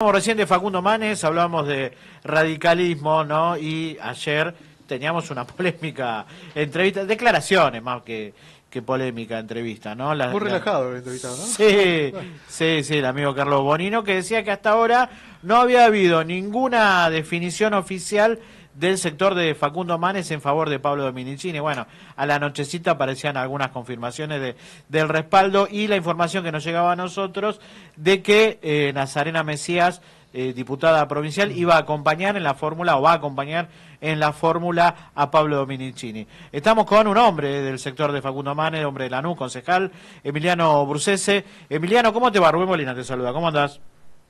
recién de Facundo Manes, hablamos de radicalismo, ¿no? Y ayer teníamos una polémica entrevista, declaraciones más que, que polémica entrevista, ¿no? Muy relajado el entrevistado, ¿no? Sí, sí, sí, el amigo Carlos Bonino, que decía que hasta ahora no había habido ninguna definición oficial del sector de Facundo Manes en favor de Pablo Dominicini. Bueno, a la nochecita aparecían algunas confirmaciones de, del respaldo y la información que nos llegaba a nosotros de que eh, Nazarena Mesías, eh, diputada provincial, iba a acompañar en la fórmula o va a acompañar en la fórmula a Pablo Dominicini. Estamos con un hombre del sector de Facundo Manes, hombre de Lanús, concejal, Emiliano Brucese. Emiliano, ¿cómo te va? Rubén Molina te saluda. ¿Cómo andás?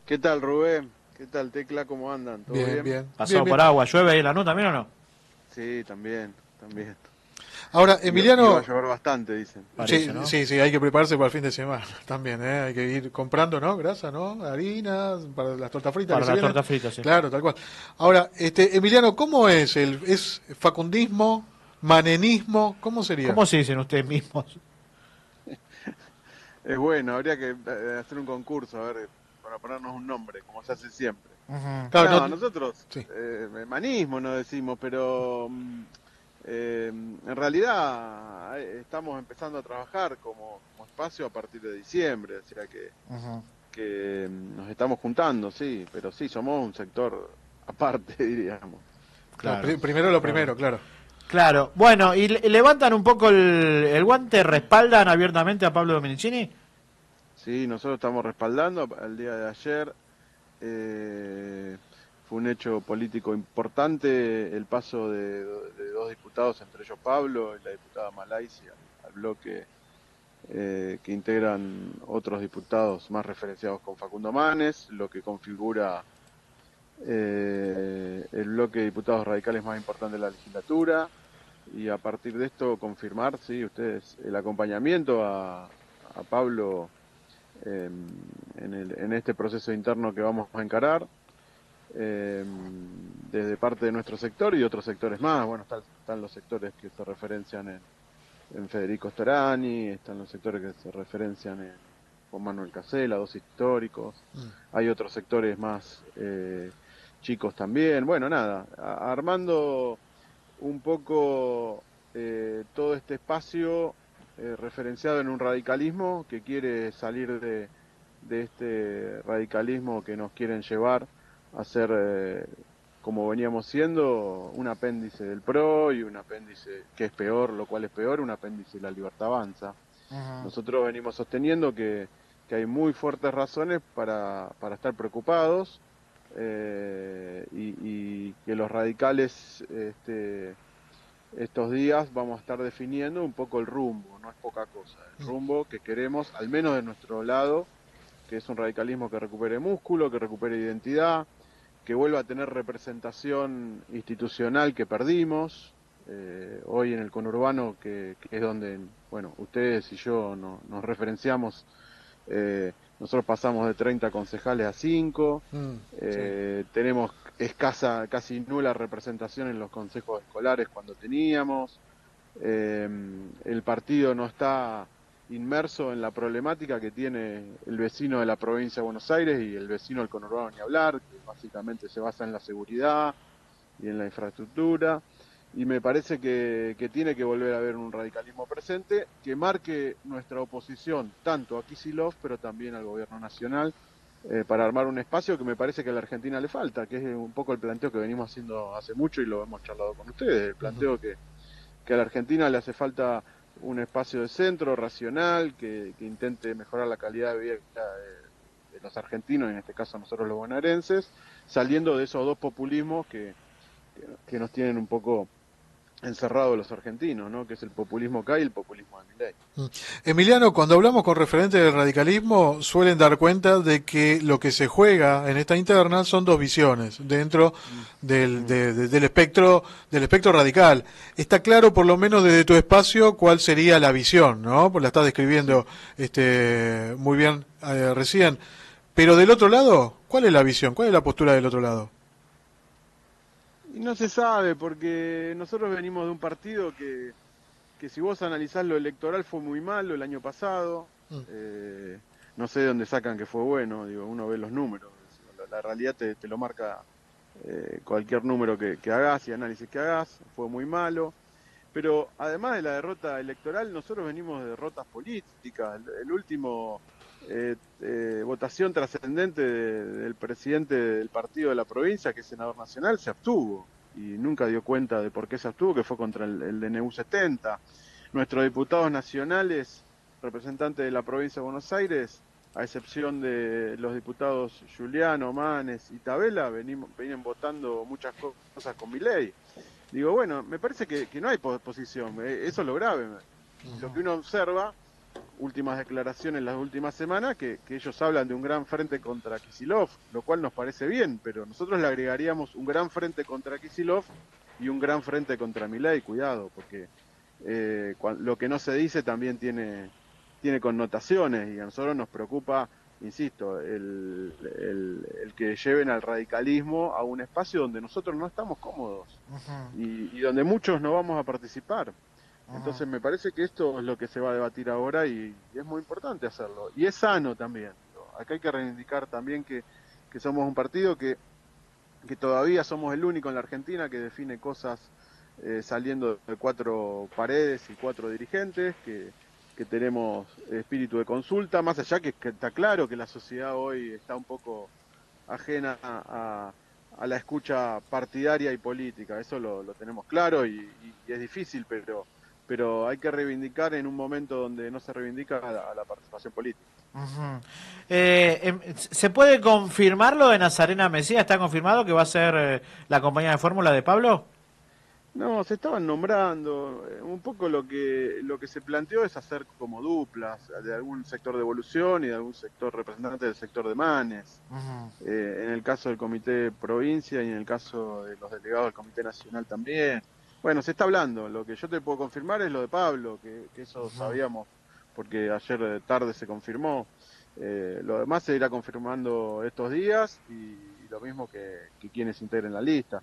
¿Qué tal, Rubén? ¿Qué tal, Tecla? ¿Cómo andan? ¿Todo bien? bien? ¿Pasó por agua? ¿Llueve ahí en la también o no? Sí, también, también. Ahora, Emiliano... Va a llover bastante, dicen. sí, sí, sí, hay que prepararse para el fin de semana también, ¿eh? Hay que ir comprando, ¿no? Grasa, ¿no? Harina, para las tortas fritas. Para las tortas fritas, sí. Claro, tal cual. Ahora, este, Emiliano, ¿cómo es? el ¿Es facundismo, manenismo? ¿Cómo sería? ¿Cómo se dicen ustedes mismos? es bueno, habría que eh, hacer un concurso, a ver para ponernos un nombre, como se hace siempre. claro, nosotros eh, manismo no decimos, pero mm, eh, en realidad eh, estamos empezando a trabajar como, espacio a partir de diciembre, o sea que, que mm, nos estamos juntando, sí, pero sí, somos un sector aparte, diríamos. Claro. primero lo primero, claro. Claro, bueno, ¿y levantan un poco el, el guante, respaldan abiertamente a Pablo Dominicini? Sí, nosotros estamos respaldando. El día de ayer eh, fue un hecho político importante el paso de, dos diputados, entre ellos Pablo y la diputada Malaysia, al bloque eh, que integran otros diputados más referenciados con Facundo Manes, lo que configura eh, el bloque de diputados radicales más importante de la legislatura y a partir de esto confirmar, sí, ustedes, el acompañamiento a, a Pablo Em, en, este proceso interno que vamos a encarar, em, desde parte de nuestro sector y otros sectores más. Bueno, están, los sectores que se referencian en, Federico Storani, están los sectores que se referencian en Juan Manuel Casela, dos históricos. Mm. Hay otros sectores más eh, chicos también. Bueno, nada, armando un poco eh, todo este espacio eh, referenciado en un radicalismo que quiere salir de, este radicalismo que nos quieren llevar a ser, eh, como veníamos siendo, un apéndice del PRO y un apéndice que es peor, lo cual es peor, un apéndice de la Libertad Avanza. Nosotros venimos sosteniendo que, hay muy fuertes razones para, para estar preocupados eh, y, y, que los radicales... Este, estos días vamos a estar definiendo un poco el rumbo, no es poca cosa, el rumbo que queremos, al menos de nuestro lado, que es un radicalismo que recupere músculo, que recupere identidad, que vuelva a tener representación institucional que perdimos. Eh, hoy en el conurbano, que, es donde, bueno, ustedes y yo nos referenciamos, eh, nosotros pasamos de 30 concejales a 5, mm, eh, tenemos escasa, casi nula representación en los consejos escolares cuando teníamos. Eh, el partido no está inmerso en la problemática que tiene el vecino de la provincia de Buenos Aires y el vecino del conurbano ni hablar, que básicamente se basa en la seguridad y en la infraestructura. Y me parece que, que tiene que volver a haber un radicalismo presente que marque nuestra oposición tanto a Kisilov, pero también al gobierno nacional eh, para armar un espacio que me parece que a la Argentina le falta, que es un poco el planteo que venimos haciendo hace mucho y lo hemos charlado con ustedes, el planteo que, que a la Argentina le hace falta un espacio de centro racional que, intente mejorar la calidad de vida de, los argentinos, en este caso nosotros los bonaerenses, saliendo de esos dos populismos que, que nos tienen un poco encerrado los argentinos, ¿no? que es el populismo acá y el populismo de Milei. Mm. Emiliano, cuando hablamos con referentes del radicalismo, suelen dar cuenta de que lo que se juega en esta interna son dos visiones dentro mm. del, del espectro del espectro radical. Está claro, por lo menos desde tu espacio, cuál sería la visión, ¿no? Pues la estás describiendo este, muy bien eh, recién. Pero del otro lado, ¿cuál es la visión? ¿Cuál es la postura del otro lado? No se sabe, porque nosotros venimos de un partido que, que si vos analizás lo electoral fue muy malo el año pasado. Mm. Eh, no sé de dónde sacan que fue bueno, digo, uno ve los números. la realidad te, te lo marca eh, cualquier número que, hagas y análisis que hagas, fue muy malo. Pero además de la derrota electoral, nosotros venimos de derrotas políticas. El, último eh, eh, votación trascendente del presidente del partido de la provincia, que es senador nacional, se abstuvo y nunca dio cuenta de por qué se abstuvo, que fue contra el, el DNU 70. Nuestros diputados nacionales, representantes de la provincia de Buenos Aires, a excepción de los diputados Juliano, Manes y Tabela, venimos, venían votando muchas cosas con mi ley. Digo, bueno, me parece que, no hay posición, eh, eso es lo grave. Lo que uno observa, últimas declaraciones en las últimas semanas, que, ellos hablan de un gran frente contra Kisilov, lo cual nos parece bien, pero nosotros le agregaríamos un gran frente contra Kisilov y un gran frente contra Milei, cuidado, porque eh, lo que no se dice también tiene tiene connotaciones y a nosotros nos preocupa, insisto, el, el, que lleven al radicalismo a un espacio donde nosotros no estamos cómodos y, donde muchos no vamos a participar. Entonces me parece que esto es lo que se va a debatir ahora y, es muy importante hacerlo. Y es sano también. Acá hay que reivindicar también que, que somos un partido que, que todavía somos el único en la Argentina que define cosas eh, saliendo de cuatro paredes y cuatro dirigentes, que, que tenemos espíritu de consulta, más allá que, está claro que la sociedad hoy está un poco ajena a, la escucha partidaria y política, eso lo, tenemos claro y, es difícil, pero, pero hay que reivindicar en un momento donde no se reivindica a la, participación política. Eh, em, ¿Se puede confirmar lo de Nazarena Mesía? ¿Está confirmado que va a ser eh, la compañía de fórmula de Pablo? No, se estaban nombrando. Eh, un poco lo que lo que se planteó es hacer como duplas de algún sector de evolución y de algún sector representante del sector de Manes. Eh, en el caso del Comité Provincia y en el caso de los delegados del Comité Nacional también. Bueno, se está hablando. Lo que yo te puedo confirmar es lo de Pablo, que, eso sabíamos porque ayer tarde se confirmó. Eh, lo demás se irá confirmando estos días y, lo mismo que, que quienes integren la lista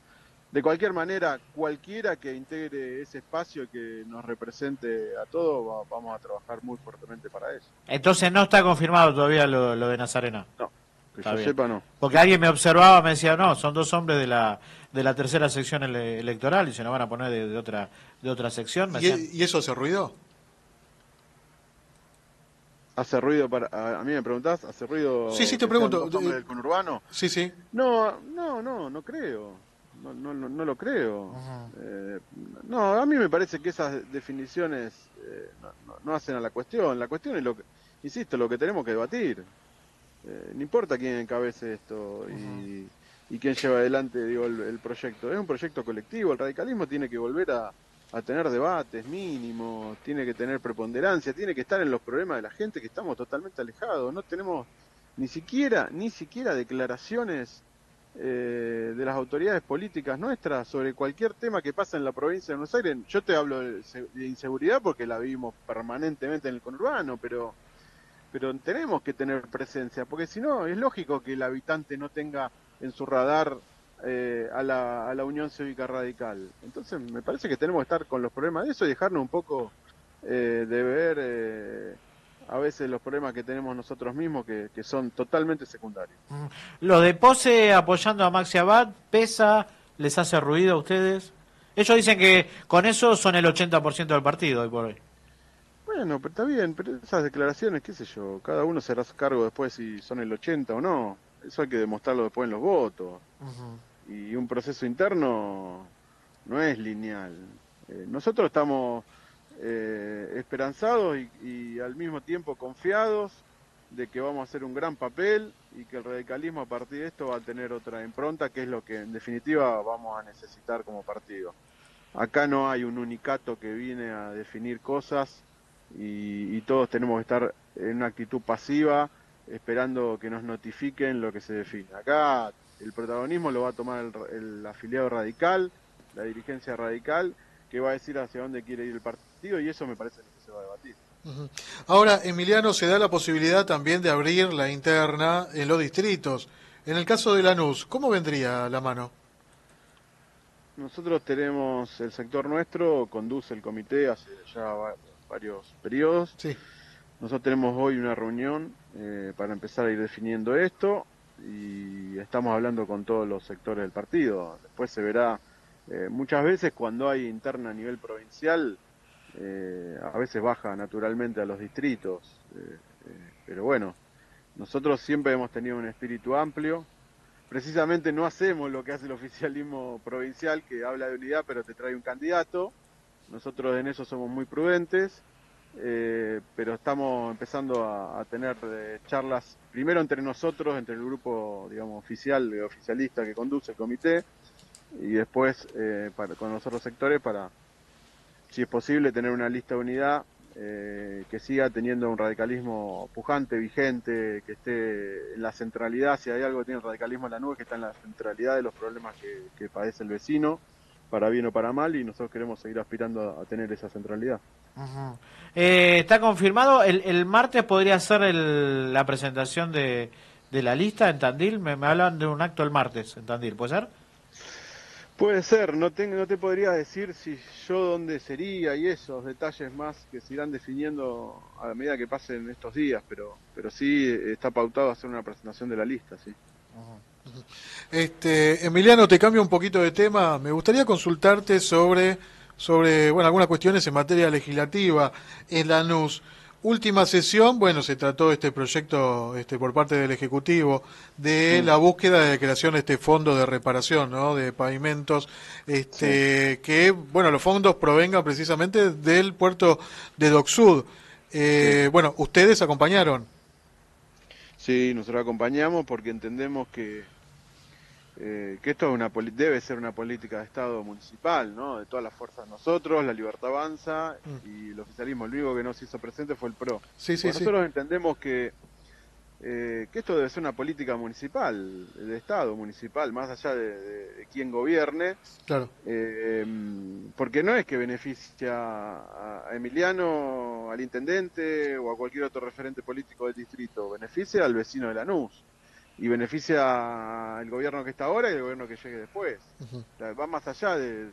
de cualquier manera, cualquiera que integre ese espacio y que nos represente a todos, vamos a trabajar muy fuertemente para eso. Entonces no está confirmado todavía lo, de Nazarena. No, que yo sepa no. Porque alguien me observaba, me decía, no, son dos hombres de la de la tercera sección electoral y se nos van a poner de, otra de otra sección. ¿Y, eso hace ruido? ¿Hace ruido para.? A, mí me preguntás, ¿hace ruido. Sí, sí, te pregunto. del conurbano? Sí, sí. No, no, no, no creo no, no, no, lo creo. Eh, no, a mí me parece que esas definiciones eh, no, hacen a la cuestión. La cuestión es lo que, insisto, lo que tenemos que debatir. Eh, no importa quién encabece esto y, quién lleva adelante digo, el, proyecto. Es un proyecto colectivo. El radicalismo tiene que volver a, a tener debates mínimos, tiene que tener preponderancia, tiene que estar en los problemas de la gente que estamos totalmente alejados. No tenemos ni siquiera, ni siquiera declaraciones eh, de las autoridades políticas nuestras sobre cualquier tema que pasa en la provincia de Buenos Aires. Yo te hablo de, inseguridad porque la vivimos permanentemente en el conurbano, pero, pero tenemos que tener presencia, porque si no, es lógico que el habitante no tenga en su radar eh, a, la, a la Unión Cívica Radical. Entonces, me parece que tenemos que estar con los problemas de eso y dejarnos un poco eh, de ver a veces los problemas que tenemos nosotros mismos que, son totalmente secundarios. ¿Lo de Pose apoyando a Maxi Abad pesa, les hace ruido a ustedes? Ellos dicen que con eso son el 80% del partido hoy por hoy. Bueno, pero está bien, pero esas declaraciones, qué sé yo, cada uno será cargo después si son el 80 o no. Eso hay que demostrarlo después en los votos. Y un proceso interno no es lineal. Eh, nosotros estamos eh, esperanzados y, al mismo tiempo confiados de que vamos a hacer un gran papel y que el radicalismo a partir de esto va a tener otra impronta, que es lo que en definitiva vamos a necesitar como partido. Acá no hay un unicato que viene a definir cosas y, todos tenemos que estar en una actitud pasiva, esperando que nos notifiquen lo que se define. Acá el protagonismo lo va a tomar el afiliado radical, la dirigencia radical, que va a decir hacia dónde quiere ir el partido y eso me parece que se va a debatir. Ahora, Emiliano, se da la posibilidad también de abrir la interna en los distritos. En el caso de Lanús, ¿cómo vendría la mano? Nosotros tenemos el sector nuestro, conduce el comité hace ya varios periodos. Sí. Nosotros tenemos hoy una reunión eh, para empezar a ir definiendo esto. y estamos hablando con todos los sectores del partido. Después se verá, eh, muchas veces cuando hay interna a nivel provincial, eh, a veces baja naturalmente a los distritos, eh, pero bueno, nosotros siempre hemos tenido un espíritu amplio. Precisamente no hacemos lo que hace el oficialismo provincial, que habla de unidad pero te trae un candidato. Nosotros en eso somos muy prudentes eh, pero estamos empezando a, tener eh, charlas primero entre nosotros, entre el grupo, digamos, oficial, oficialista que conduce el comité, y después eh, con los otros sectores para, si es posible, tener una lista de unidad que siga teniendo un radicalismo pujante, vigente, que esté en la centralidad, si hay algo que tiene radicalismo en la nube, que está en la centralidad de los problemas que, padece el vecino, para bien o para mal, y nosotros queremos seguir aspirando a tener esa centralidad. Eh, está confirmado, el, el, martes podría ser la presentación de, la lista en Tandil. Me, hablan de un acto el martes en Tandil, ¿puede ser? Puede ser, no, tengo, no te podría decir si yo dónde sería y esos detalles más que se irán definiendo a medida que pasen estos días, pero, pero sí está pautado hacer una presentación de la lista, sí. Este, Emiliano, te cambio un poquito de tema. Me gustaría consultarte sobre sobre bueno, algunas cuestiones en materia legislativa en la NUS. Última sesión, bueno, se trató este proyecto este, por parte del Ejecutivo de la búsqueda de creación de este fondo de reparación ¿no? de pavimentos, este, que, bueno, los fondos provengan precisamente del puerto de Docsud. Eh, Bueno, ustedes acompañaron. Sí, nosotros acompañamos porque entendemos que eh, que esto es una debe ser una política de Estado municipal, ¿no? De todas las fuerzas nosotros, la Libertad Avanza mm. y el oficialismo. El único que no se hizo presente fue el PRO. Sí, sí, nosotros entendemos que, eh, que esto debe ser una política municipal, de Estado municipal, más allá de, de, quién gobierne. Claro. Eh, porque no es que beneficia a, Emiliano, al intendente o a cualquier otro referente político del distrito, beneficia al vecino de Lanús y beneficia al gobierno que está ahora y al gobierno que llegue después. va más allá de,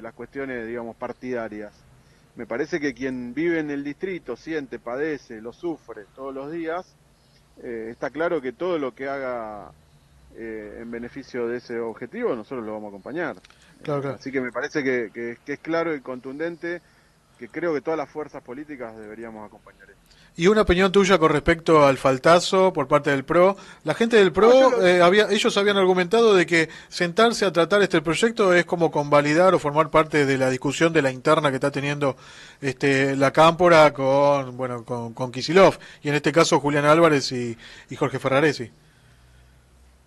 las cuestiones, digamos, partidarias. Me parece que quien vive en el distrito, siente, padece, lo sufre todos los días, eh, está claro que todo lo que haga eh, en beneficio de ese objetivo, nosotros lo vamos a acompañar. Así que me parece que, que es claro y contundente que creo que todas las fuerzas políticas deberíamos acompañar y una opinión tuya con respecto al faltazo por parte del PRO. La gente del PRO, eh, había, ellos habían argumentado de que sentarse a tratar este proyecto es como convalidar o formar parte de la discusión de la interna que está teniendo este, la Cámpora con, bueno, con, con Kisilov, y en este caso Julián Álvarez y, Jorge Ferraresi.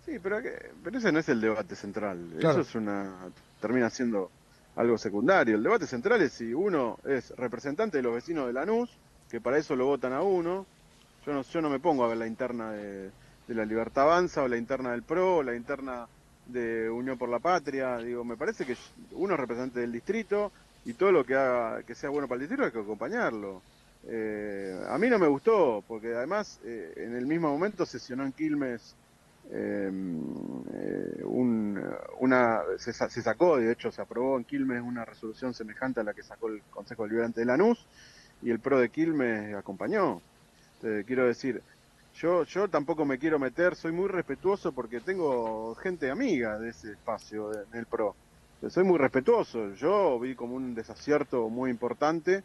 Sí, pero, pero ese no es el debate central. Eso es una, termina siendo algo secundario. El debate central es si uno es representante de los vecinos de Lanús, que para eso lo votan a uno. Yo no, yo no me pongo a ver la interna de, la Libertad Avanza o la interna del PRO o la interna de Unión por la Patria. Digo, me parece que uno es representante del distrito y todo lo que haga que sea bueno para el distrito hay que acompañarlo. Eh, a mí no me gustó, porque además eh, en el mismo momento sesionó en Quilmes eh, una se, se, sacó, de hecho se aprobó en Quilmes una resolución semejante a la que sacó el Consejo Deliberante de Lanús, y el pro de Quilmes acompañó. quiero decir, yo, yo tampoco me quiero meter, soy muy respetuoso porque tengo gente amiga de ese espacio del pro. soy muy respetuoso. Yo vi como un desacierto muy importante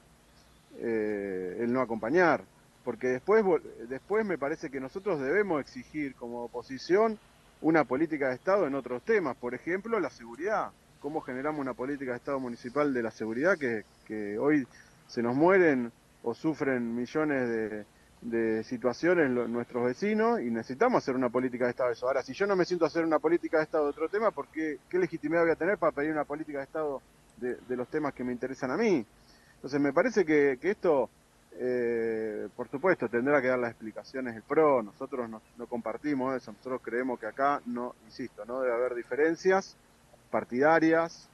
eh, el no acompañar. Porque después, después me parece que nosotros debemos exigir como oposición una política de Estado en otros temas. Por ejemplo, la seguridad. ¿Cómo generamos una política de Estado municipal de la seguridad que, que hoy se nos mueren o sufren millones de, situaciones nuestros vecinos y necesitamos hacer una política de Estado de eso. Ahora, si yo no me siento hacer una política de Estado de otro tema, ¿por qué, legitimidad voy a tener para pedir una política de Estado de, los temas que me interesan a mí? Entonces, me parece que, esto, eh, por supuesto, tendrá que dar las explicaciones el PRO, nosotros no, no compartimos eso, nosotros creemos que acá, no, insisto, no debe haber diferencias partidarias,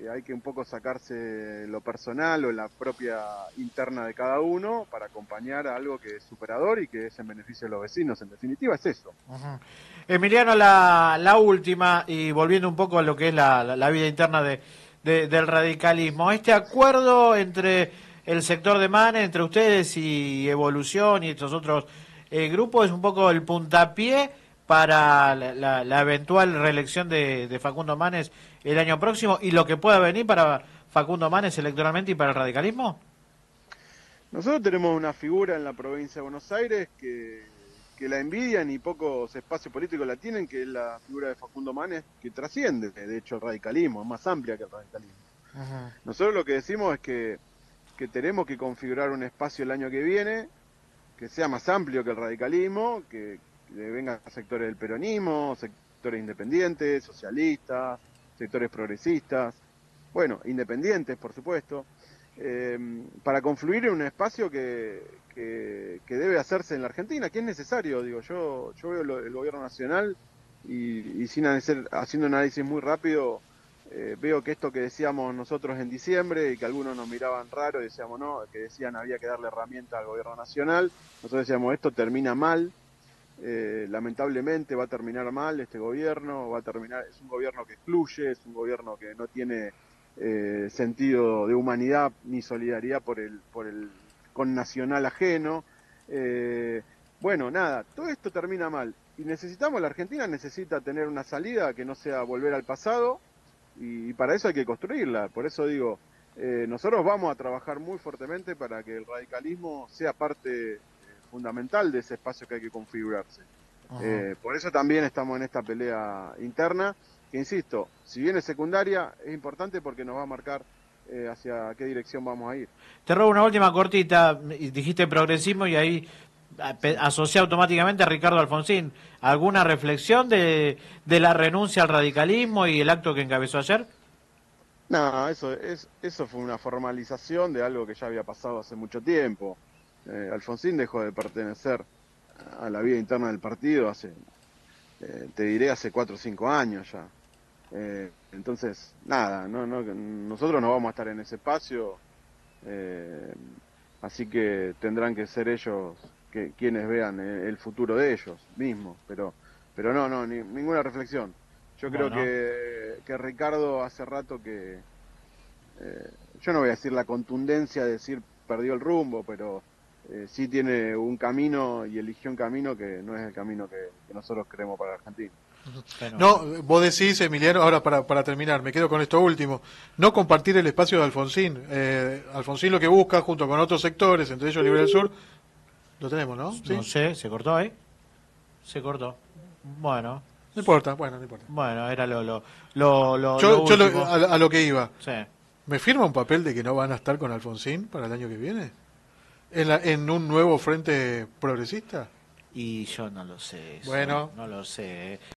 eh, hay que un poco sacarse lo personal o la propia interna de cada uno para acompañar a algo que es superador y que es en beneficio de los vecinos. En definitiva es eso. Emiliano, la, la, última, y volviendo un poco a lo que es la, vida interna de, del radicalismo, este acuerdo entre el sector de MANE, entre ustedes y Evolución y estos otros eh, grupos, es un poco el puntapié para la, la, eventual reelección de, de, Facundo Manes el año próximo y lo que pueda venir para Facundo Manes electoralmente y para el radicalismo? Nosotros tenemos una figura en la provincia de Buenos Aires que, que la envidian y pocos espacios políticos la tienen, que es la figura de Facundo Manes, que trasciende, de hecho, el radicalismo, es más amplia que el radicalismo. Nosotros lo que decimos es que, que tenemos que configurar un espacio el año que viene que sea más amplio que el radicalismo, que, vengan sectores del peronismo, sectores independientes, socialistas, sectores progresistas, bueno, independientes, por supuesto, eh, para confluir en un espacio que, que, debe hacerse en la Argentina, que es necesario, digo, yo, yo veo el gobierno nacional y, y sin hacer, haciendo análisis muy rápido, eh, veo que esto que decíamos nosotros en diciembre y que algunos nos miraban raro y decíamos no, que decían había que darle herramienta al gobierno nacional, nosotros decíamos esto termina mal, eh, lamentablemente va a terminar mal este gobierno, va a terminar, es un gobierno que excluye, es un gobierno que no tiene eh, sentido de humanidad ni solidaridad por el, por el con nacional ajeno. bueno, nada, todo esto termina mal y necesitamos, la Argentina necesita tener una salida que no sea volver al pasado, y, para eso hay que construirla. Por eso digo, eh, nosotros vamos a trabajar muy fuertemente para que el radicalismo sea parte eh, fundamental de ese espacio que hay que configurarse. Eh, por eso también estamos en esta pelea interna, que insisto, si bien es secundaria, es importante porque nos va a marcar hacia qué dirección vamos a ir. Te robo una última cortita, dijiste progresismo y ahí asocié automáticamente a Ricardo Alfonsín. ¿Alguna reflexión de, de, la renuncia al radicalismo y el acto que encabezó ayer? No, eso, es, eso fue una formalización de algo que ya había pasado hace mucho tiempo. Eh, Alfonsín dejó de pertenecer a la vida interna del partido hace, eh, te diré, hace cuatro o cinco años ya. Eh, entonces, nada, no, no, nosotros no vamos a estar en ese espacio, así que tendrán que ser ellos que quienes vean el futuro de ellos mismos, pero pero no, no, ninguna reflexión. Yo creo que, que Ricardo hace rato que, yo no voy a decir la contundencia de decir perdió el rumbo, pero eh, sí tiene un camino y eligió un camino que no es el camino que, nosotros queremos para Argentina. No, vos decís, Emiliano, ahora para, para terminar, me quedo con esto último, no compartir el espacio de Alfonsín. Eh, Alfonsín lo que busca, junto con otros sectores, entre ellos Libre del Sur, lo tenemos, ¿no? No sé, ¿se cortó ahí? Se cortó. Bueno. No importa, bueno, no importa. Bueno, era lo... lo, lo, yo, a, lo que iba. Sí. ¿Me firma un papel de que no van a estar con Alfonsín para el año que viene? ¿En, en un nuevo frente progresista? Y yo no lo sé. Bueno. No lo sé.